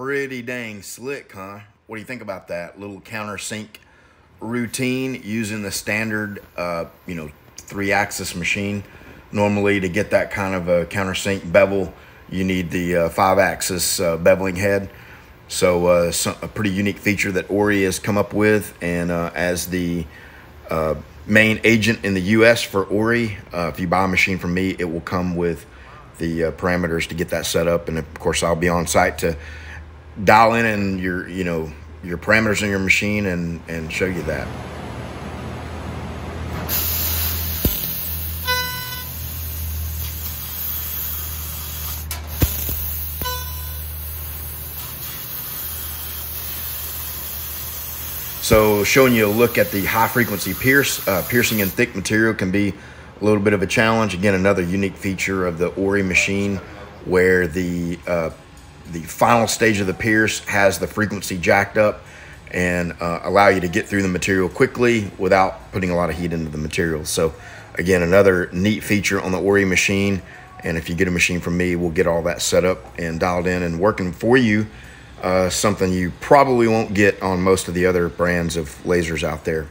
Pretty dang slick, huh? What do you think about that little countersink routine using the standard, uh, you know, three-axis machine? Normally, to get that kind of a countersink bevel, you need the uh, five-axis uh, beveling head. So, uh, some, a pretty unique feature that OREE has come up with, and uh, as the uh, main agent in the U.S. for OREE, if you buy a machine from me, it will come with the parameters to get that set up, and of course, I'll be on site to dial in and your you know your parameters in your machine and and show you that. So showing you a look at the high frequency pierce, uh, piercing in thick material can be a little bit of a challenge. Again, another unique feature of the OREE machine where the uh, the final stage of the pierce has the frequency jacked up and uh, allow you to get through the material quickly without putting a lot of heat into the material. So again, another neat feature on the OREE machine. And if you get a machine from me, we'll get all that set up and dialed in and working for you. Uh, something you probably won't get on most of the other brands of lasers out there.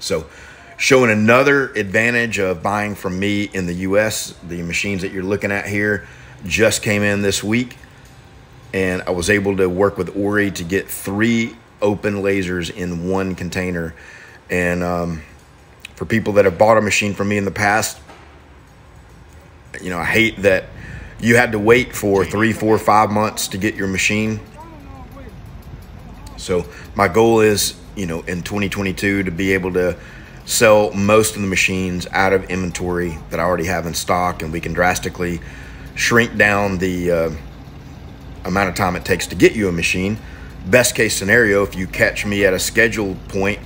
So showing another advantage of buying from me in the US, the machines that you're looking at here, just came in this week and I was able to work with OREE to get three open lasers in one container. And um, for people that have bought a machine from me in the past, you know, I hate that you had to wait for three, four, five months to get your machine. So my goal is, you know, in 2022 to be able to sell most of the machines out of inventory that I already have in stock and we can drastically shrink down the uh, amount of time it takes to get you a machine. Best case scenario, if you catch me at a scheduled point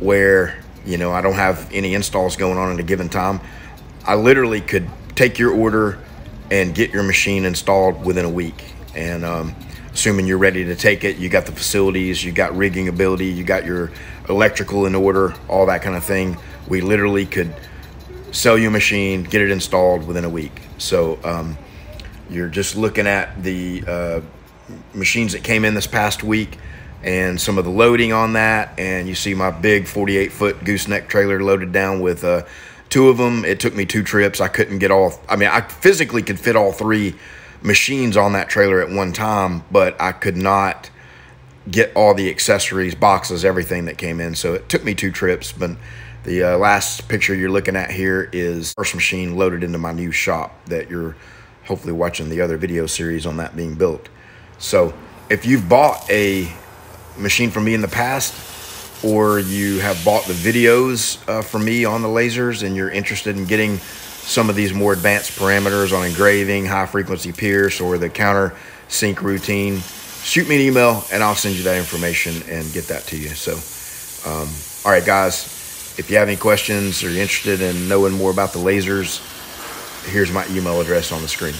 where, you know, I don't have any installs going on at a given time, I literally could take your order and get your machine installed within a week. And um, assuming you're ready to take it, you got the facilities, you got rigging ability, you got your electrical in order, all that kind of thing. We literally could sell you a machine, get it installed within a week. So um, you're just looking at the uh, machines that came in this past week and some of the loading on that. And you see my big 48 foot gooseneck trailer loaded down with uh, two of them. It took me two trips. I couldn't get all, I mean, I physically could fit all three machines on that trailer at one time, but I could not get all the accessories, boxes, everything that came in. So it took me two trips, but the uh, last picture you're looking at here is first machine loaded into my new shop that you're hopefully watching the other video series on that being built. So if you've bought a machine from me in the past, or you have bought the videos uh, from me on the lasers and you're interested in getting some of these more advanced parameters on engraving, high frequency pierce, or the counter sink routine, shoot me an email and I'll send you that information and get that to you. So, um, all right, guys, if you have any questions or you're interested in knowing more about the lasers, here's my email address on the screen.